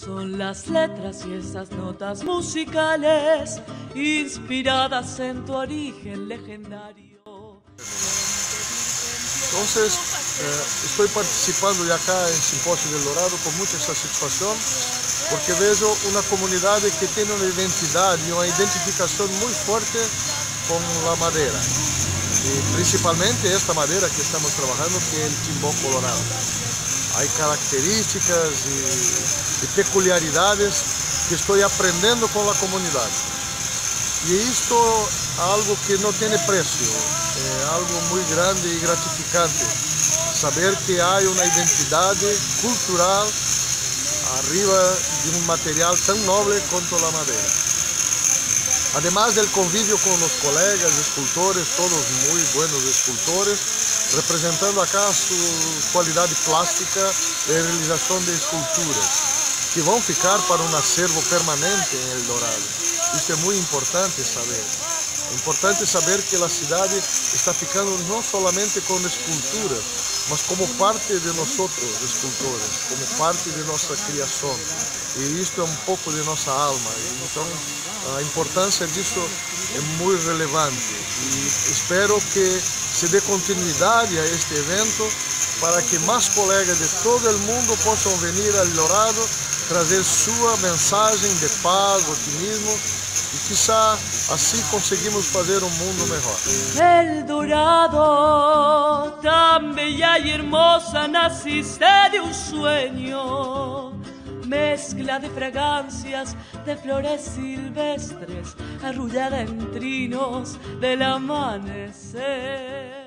son las letras y esas notas musicales inspiradas en tu origen legendario. Entonces, eh, estoy participando de acá en Simposio del Dorado con mucha satisfacción porque veo una comunidad que tiene una identidad y una identificación muy fuerte con la madera. Y principalmente esta madera que estamos trabajando, que es el timbó colorado. Hay características y peculiaridades que estoy aprendiendo con la comunidad. E isto é algo que não tem preço, é algo muito grande e gratificante. Saber que há uma identidade cultural arriba de um material tão nobre quanto a madeira. Además del convívio com os colegas escultores, todos muito buenos escultores, representando acá sua qualidade plástica de realização de esculturas, que vão ficar para um acervo permanente em El Dorado. Isso é muito importante saber. É importante saber que a cidade está ficando não somente com esculturas, mas como parte de nós escultores, como parte de nossa criação. E isto é um pouco de nossa alma. Então, a importância disso é muito relevante. E espero que se dê continuidade a este evento para que mais colegas de todo o mundo possam vir ao Dourado trazer sua mensagem de paz, otimismo e quizá assim conseguimos fazer um mundo melhor. Tan bella y hermosa, naciste de sueño. Mezcla de fragancias, de flores silvestres, arrullada en trinos del amanecer.